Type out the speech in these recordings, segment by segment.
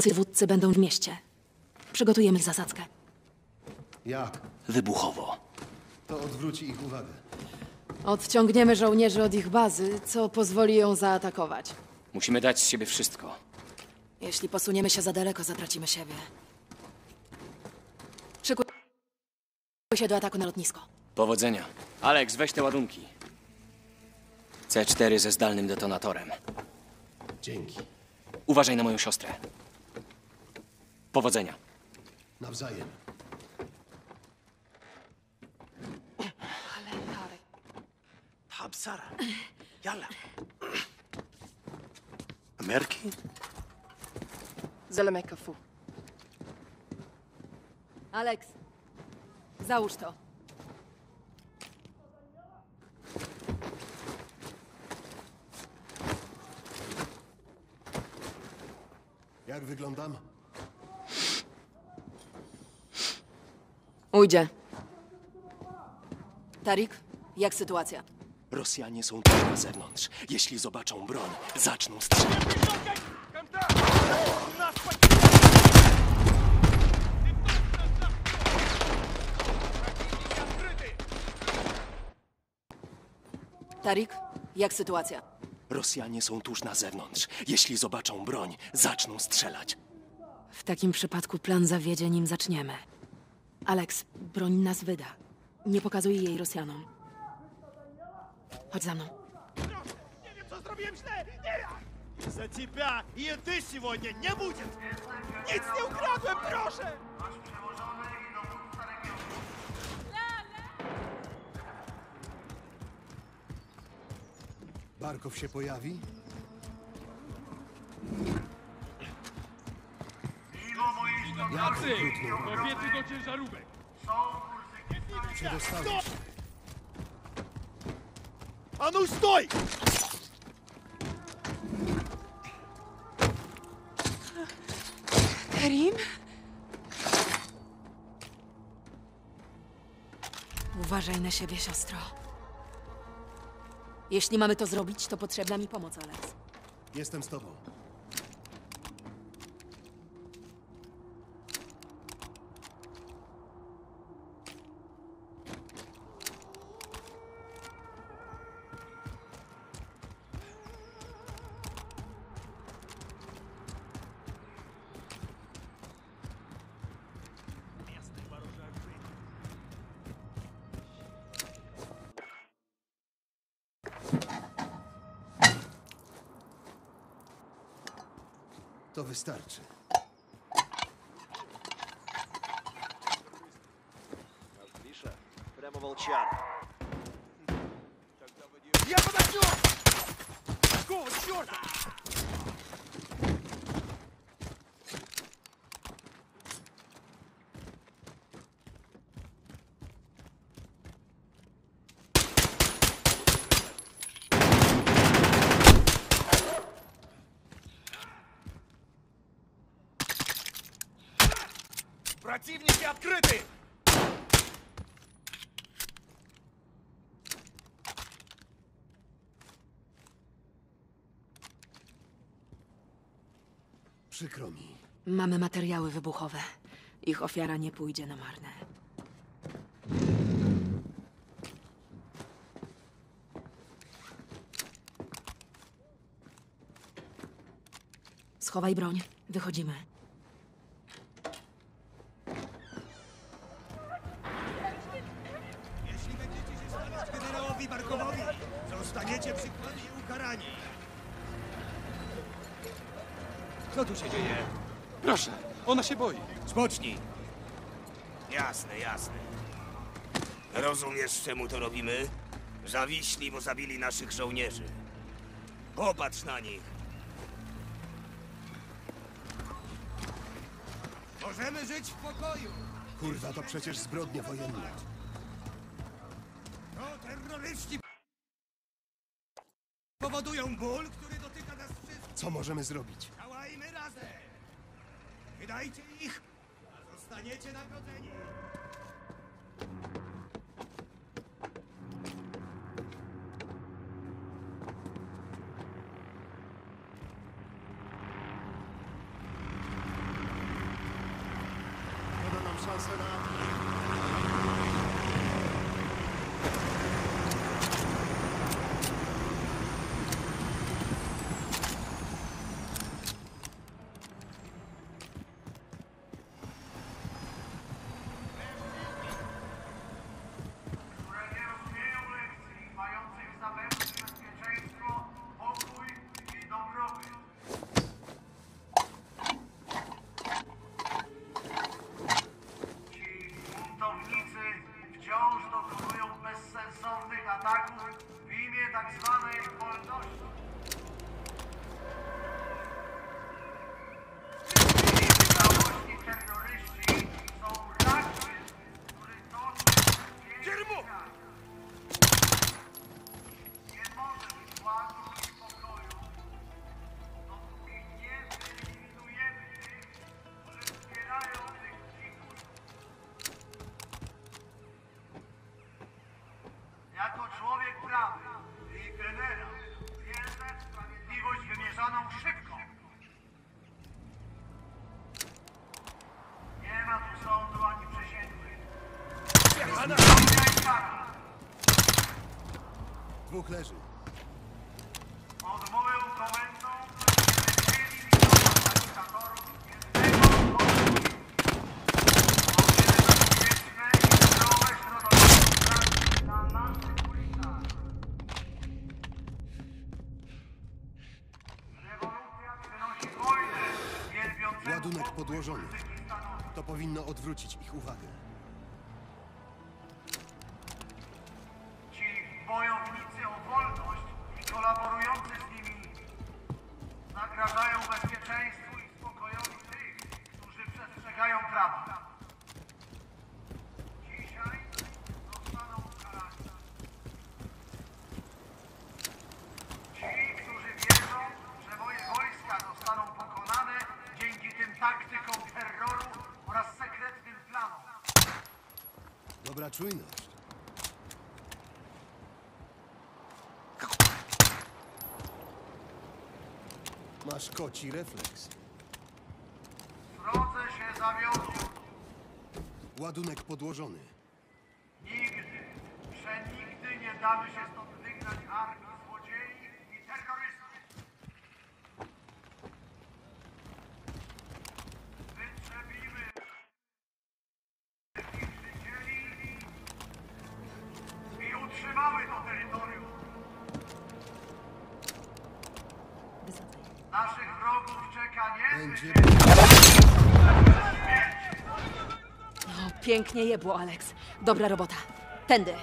Wódcy będą w mieście. Przygotujemy zasadzkę. Jak? Wybuchowo. To odwróci ich uwagę. Odciągniemy żołnierzy od ich bazy, co pozwoli ją zaatakować. Musimy dać z siebie wszystko. Jeśli posuniemy się za daleko, zatracimy siebie. Szykuj się do ataku na lotnisko. Powodzenia. Alex, weź te ładunki. C4 ze zdalnym detonatorem. Dzięki. Uważaj na moją siostrę. Powodzenia. Nawzajem. بسرعة يلا أمريكي زلمه كفو Alex, załóż to. Jak wyglądam? Ujdzie. Tarik, jak sytuacja? Rosjanie są tu na zewnątrz. Jeśli zobaczą broń, zaczną strzelać. Tarik, jak sytuacja? Rosjanie są tuż na zewnątrz. Jeśli zobaczą broń, zaczną strzelać. W takim przypadku plan zawiedzie, nim zaczniemy. Alex, broń nas wyda. Nie pokazuj jej Rosjanom. Chodź za mną. Nie wiem, co zrobiłem źle! Nie ja! За тебя и ты сегодня не будет! Nic nie ukradłem, proszę! Barkow się pojawi? Jacy? Kobiety do ciężarówek! Stop! A no stój! Karim? Uważaj na siebie, siostro. Jeśli mamy to zrobić, to potrzebna mi pomoc, Alex. Jestem z tobą. To wystarczy. Прямо волчар. Я подожду! Какого черта? Противники открыты! Przykro mi. Mamy materiały wybuchowe. Ich ofiara nie pójdzie na marne. Schowaj broń. Wychodzimy. Ona się boi. Spocznij. Jasne, jasne. Rozumiesz, czemu to robimy? Zawiśli, bo zabili naszych żołnierzy. Popatrz na nich. Możemy żyć w pokoju. Kurwa, to przecież zbrodnia wojenna. To terroryści powodują ból, który dotyka nas wszystkich. Co możemy zrobić? Działajmy razem. Wydajcie ich! Zostaniecie nagrodzeni! Dano nam szansę na wojnę wielbiącemu Ładunek podłożony. To powinno odwrócić ich uwagę. Zagrażają bezpieczeństwu i spokojowi tych, którzy przestrzegają prawa. Dzisiaj zostaną ukarani. Ci, którzy wierzą, że moje wojska zostaną pokonane dzięki tym taktykom terroru oraz sekretnym planom. Dobra czujność. Masz koci refleks. Wrodze się zawiodło. Ładunek podłożony. Nigdy, przenigdy nie damy się stąd wygnać armii Naszych wrogów czeka niezwyciężony O, pięknie jebło, Alex. Dobra robota. Tędy.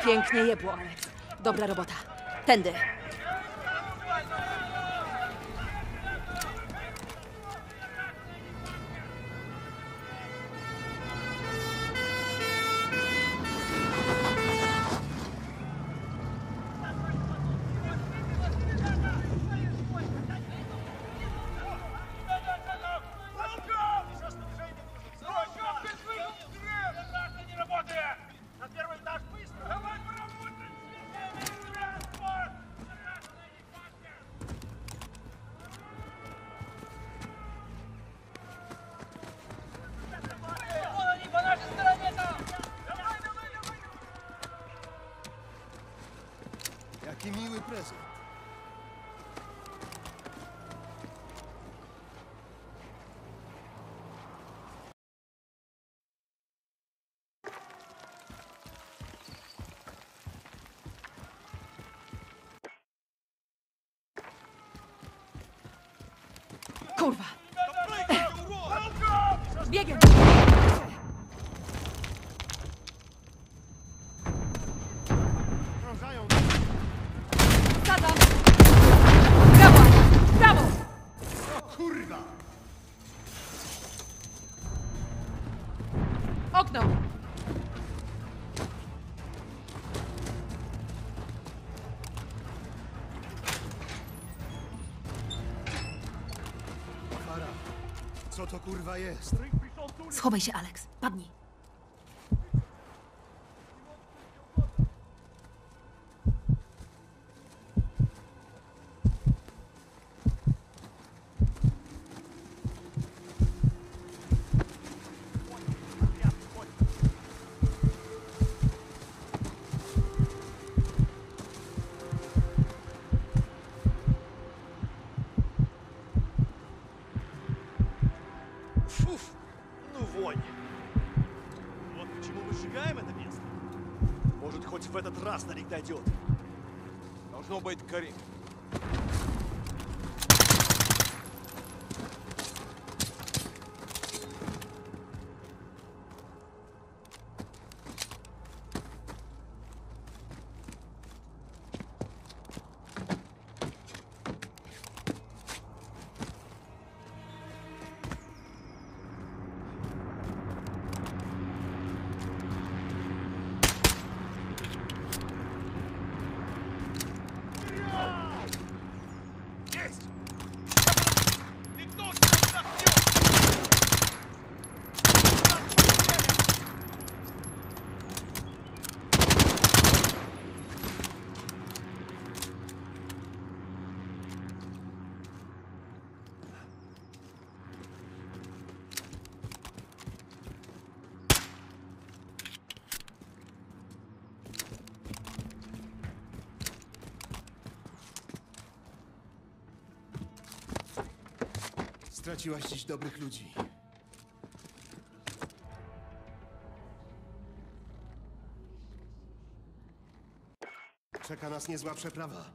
O, pięknie jebło, Alex. Dobra robota. Tędy. Kurwa! Biegiem! Jest? Schowaj się, Alex. Padnij. Этот раз на них дойдет. Должно быть Карим. Straciłaś dziś dobrych ludzi. Czeka nas niezła przeprawa.